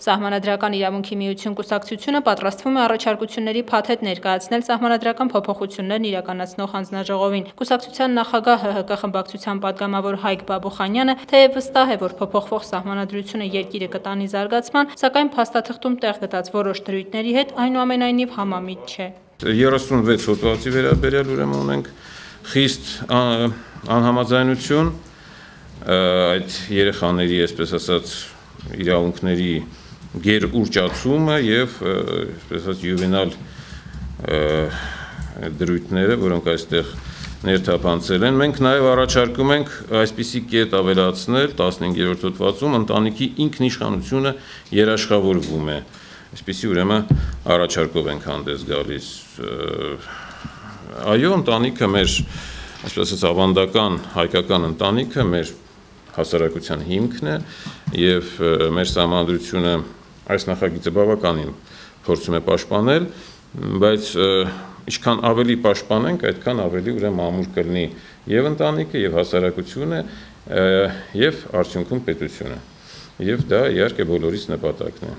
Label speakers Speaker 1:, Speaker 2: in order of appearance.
Speaker 1: Սահմանադրական իրավունքի միություն կուսակցությունը պատրաստվում է առաջարկությունների փաթեթ ներկայացնել սահմանադրական փոփոխություններն իրականացնող հանձնաժողովին։ Կուսակցության նախագահ ՀՀԿ խմբակցության падգամավոր Հայկ Բաբուխանյանը թեև վստահ է, որ փոփոխվող սահմանադրությունը երկիրը կտանի զարգացման, սակայն փաստաթղթում տեղ գտած որոշ դրույթների հետ այնուամենայնիվ համամիտ չէ։
Speaker 2: 36 հոդվածի վերաբերյալ ուրեմն ունենք խիստ անհամաձայնություն այդ երեխաների, այսպես ասած, իրավունքների գերուրճացումը եւ այսպես ասած յուվենալ դրույթները, որոնք այստեղ ներթափանցել են։ Մենք նաև առաջարկում ենք այսպիսի կետ ավելացնել 15-րդ հոդվածում ընտանիքի ինքնիշխանությունը երաշխավորվում է։ Այսպիսի ուրեմն առաջարկով ենք հանդես գալիս։ Այո, ընտանիքը մեր, այսպես ասած, ավանդական հայկական ընտանիքը մեր հասարակության հիմքն է եւ մեր համանդրությունը այս նախագիծը բավականին փորձում է պաշտպանել, բայց ինչքան ավելի պաշտպանենք, այդքան ավելի ուրեմն ամուր կլինի եւ ընտանիքը, եւ հասարակությունը, եւ արդյունքում պետությունը։ Եվ դա իհարկե բոլորիս նպատակն է։